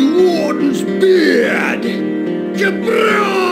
Warden's beard! Jabron!